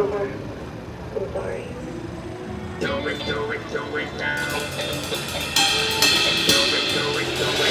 I'm sorry. Do it, do it, do it now. Do it, do it, do it.